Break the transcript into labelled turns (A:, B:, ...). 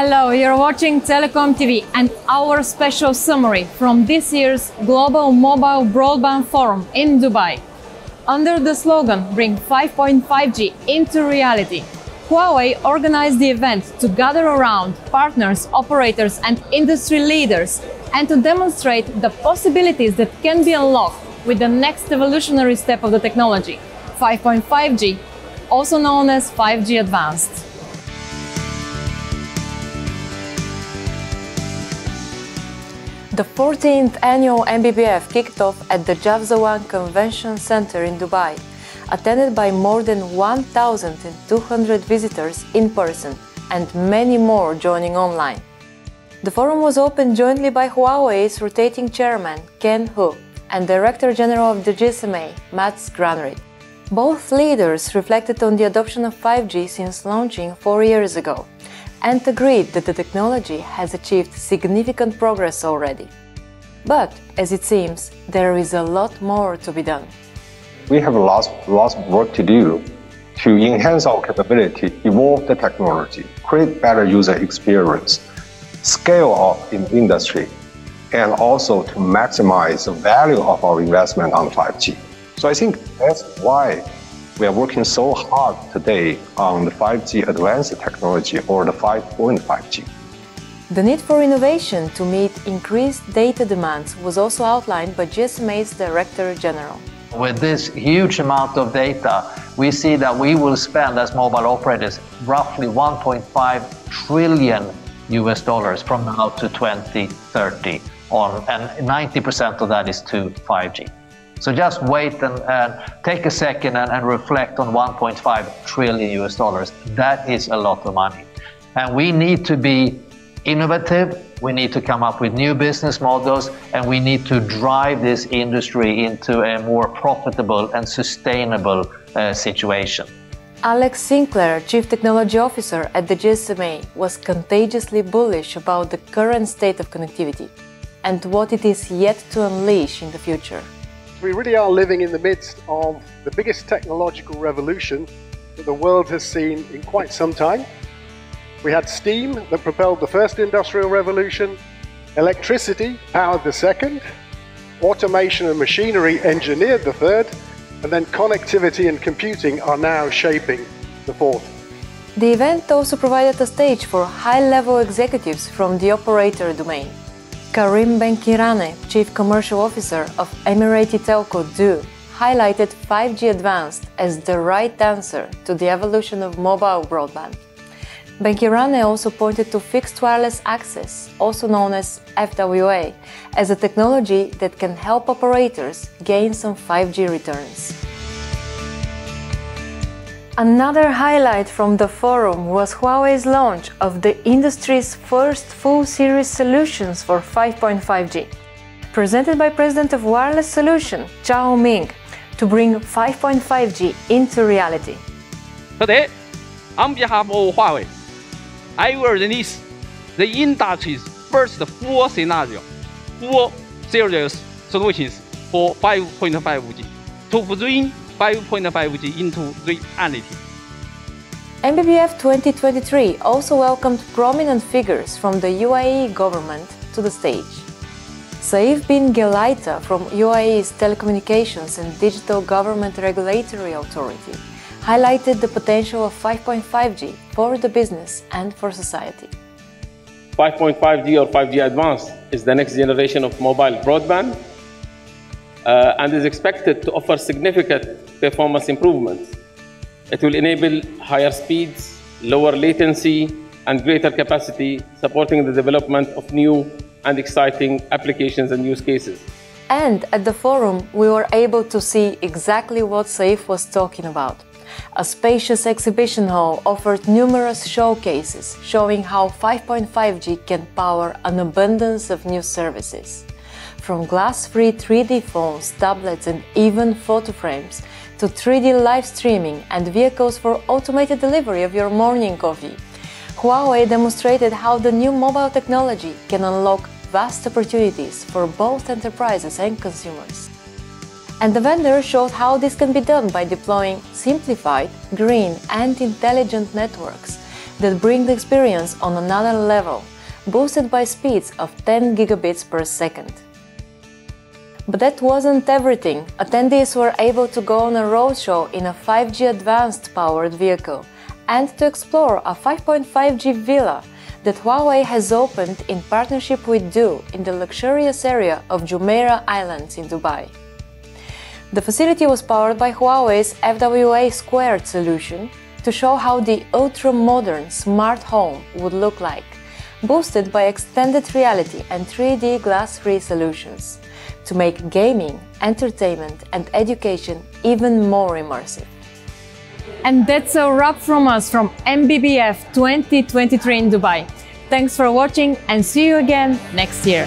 A: Hello, you're watching Telecom TV and our special summary from this year's Global Mobile Broadband Forum in Dubai. Under the slogan Bring 5.5G into reality, Huawei organized the event to gather around partners, operators, and industry leaders and to demonstrate the possibilities that can be unlocked with the next evolutionary step of the technology 5.5G, also known as 5G Advanced. The 14th annual MBBF kicked off at the Javzawan Convention Center in Dubai, attended by more than 1,200 visitors in person and many more joining online. The forum was opened jointly by Huawei's rotating chairman, Ken Hu, and Director General of the GSMA, Mats Granryd. Both leaders reflected on the adoption of 5G since launching four years ago and agreed that the technology has achieved significant progress already. But, as it seems, there is a lot more to be done.
B: We have lots, lots of work to do to enhance our capability, evolve the technology, create better user experience, scale up in industry, and also to maximize the value of our investment on 5G. So I think that's why we are working so hard today on the 5G advanced technology or the 5.5G.
A: The need for innovation to meet increased data demands was also outlined by GSMA's Director General.
C: With this huge amount of data, we see that we will spend as mobile operators roughly 1.5 trillion US dollars from now to 2030 on, and 90% of that is to 5G. So just wait and, and take a second and, and reflect on 1.5 trillion US dollars. That is a lot of money. And we need to be innovative, we need to come up with new business models, and we need to drive this industry into a more profitable and sustainable uh, situation.
A: Alex Sinclair, Chief Technology Officer at the GSMA, was contagiously bullish about the current state of connectivity and what it is yet to unleash in the future.
D: We really are living in the midst of the biggest technological revolution that the world has seen in quite some time. We had steam that propelled the first industrial revolution, electricity powered the second, automation and machinery engineered the third, and then connectivity and computing are now shaping the fourth.
A: The event also provided a stage for high-level executives from the operator domain. Karim Benkirane, Chief Commercial Officer of Emirati Telco Du, highlighted 5G Advanced as the right answer to the evolution of mobile broadband. Benkirane also pointed to fixed wireless access, also known as FWA, as a technology that can help operators gain some 5G returns. Another highlight from the forum was Huawei's launch of the industry's first full series solutions for 5.5G, presented by President of Wireless Solution, Cao Ming, to bring 5.5G into reality.
E: Today, on behalf of Huawei, I will release the industry's first full scenario, full series solutions for 5.5G to bring 5.5G into reality.
A: MBBF 2023 also welcomed prominent figures from the UAE government to the stage. Saif bin Gelaita from UAE's Telecommunications and Digital Government Regulatory Authority highlighted the potential of 5.5G for the business and for society.
F: 5.5G or 5G Advanced is the next generation of mobile broadband uh, and is expected to offer significant performance improvements. It will enable higher speeds, lower latency, and greater capacity, supporting the development of new and exciting applications and use cases.
A: And at the forum, we were able to see exactly what Saif was talking about. A spacious exhibition hall offered numerous showcases showing how 5.5G can power an abundance of new services. From glass-free 3D phones, tablets and even photo frames, to 3D live streaming and vehicles for automated delivery of your morning coffee. Huawei demonstrated how the new mobile technology can unlock vast opportunities for both enterprises and consumers. And the vendor showed how this can be done by deploying simplified, green and intelligent networks that bring the experience on another level, boosted by speeds of 10 gigabits per second. But that wasn't everything. Attendees were able to go on a roadshow in a 5G advanced powered vehicle and to explore a 5.5G villa that Huawei has opened in partnership with Du in the luxurious area of Jumeirah Islands in Dubai. The facility was powered by Huawei's FWA Squared solution to show how the ultra-modern smart home would look like, boosted by extended reality and 3D glass-free solutions to make gaming, entertainment and education even more immersive.
G: And that's a wrap from us from MBBF 2023 in Dubai. Thanks for watching and see you again next year.